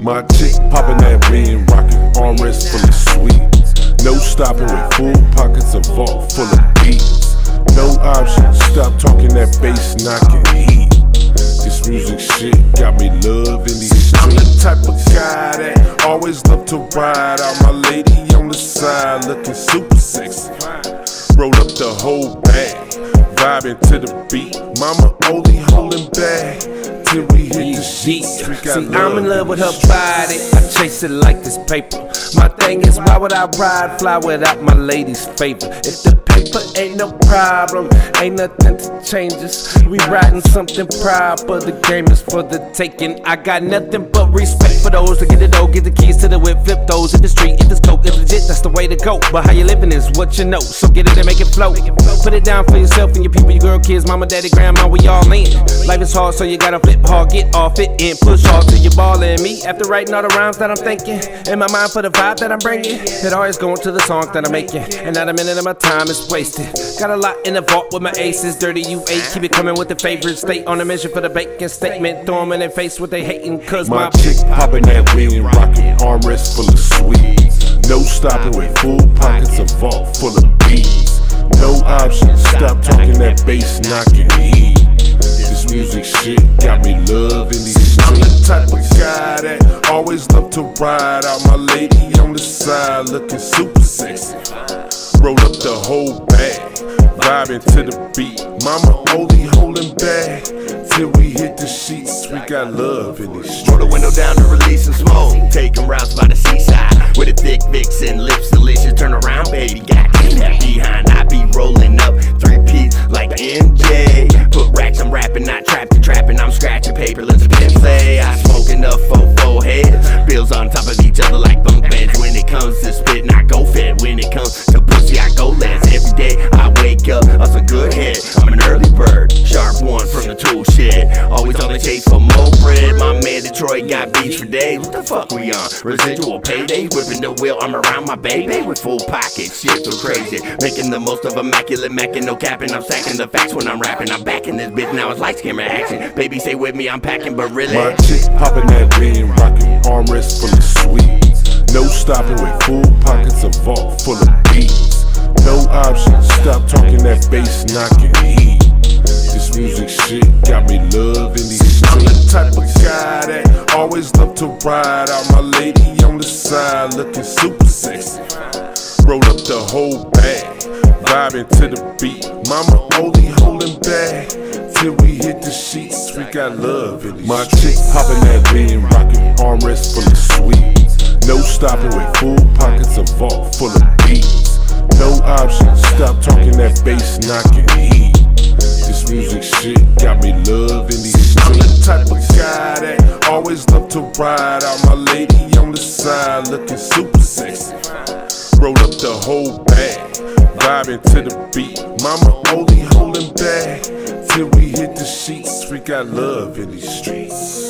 My chick poppin' that bean, rockin' armrest full of sweets. No stoppin' with full pockets, a vault full of beats. No option, stop talkin' that bass knockin' heat. This music shit got me love in these streets. I'm the type of guy that always love to ride out my lady on the side, lookin' super sexy. The whole bag, vibing to the beat. Mama only holding back till we hit the sheets. See, I'm in love with her body. I chase it like this paper. My thing is, why would I ride fly without my lady's favor? If the paper ain't no problem, ain't nothing to change us. We riding something proper. The game is for the taking. I got nothing but respect for those that get the dough, get the keys to the whip, flip those in the street. If it's coke, it's legit, that's the way to go. But how you living is what you know. So get it and make it flow. Put it down for yourself and your people, your girl, kids, mama, daddy, grandma, we all in. Life is hard, so you gotta flip hard, get off it, and push hard till you ballin' me. After writing all the rhymes that I'm thinking, in my mind for the vibe that I'm bringing, it always going to the song that I'm making. And not a minute of my time is wasted. Got a lot in the vault with my aces, Dirty U.A., keep it coming with the favorites. Stay on a mission for the bacon statement, throw 'em in their face what they hating, cause My my chick poppin' that weed, rockin' armrest full of sweets. No stopping with full pockets of vault full of beats. No option, stop talking that bass knocking heat. This music shit got me loving these streets. I'm the type of guy that always love to ride out. My lady on the side looking super sexy. The whole bag, vibing to the beat. Mama only holding back till we hit the sheets. We got love in these streets. Roll the window down to release some smoke. Take 'em rounds by the seaside. With a thick vixen, lips delicious. Turn around, baby. Got that behind. Got beats for days. What the fuck we on? Residual payday, whipping the wheel. I'm around my baby with full pockets. Shit so crazy, making the most of immaculate macking, no capping. I'm stacking the facts when I'm rapping. I'm backing this bitch now. It's lights, camera, action. Baby, stay with me, I'm packing, but really. My chick poppin' that bean, rockin' armrest full of sweets. No stopping with full pockets of vault full of beats. No options. stop talking that bass knocking always love to ride out. My lady on the side looking super sexy. Roll up the whole bag, vibing to the beat. Mama only holding back till we hit the sheets. We got love in these My chick poppin' that bean, rockin' armrest full of sweets. No stopping with full pockets of vault full of beats. No option, stop talking that bass knocking heat. This music shit got me loving these streets. I'm the type of guy to ride out. My lady on the side looking super sexy. Roll up the whole bag, vibing to the beat. Mama only holding back till we hit the sheets. We got love in these streets.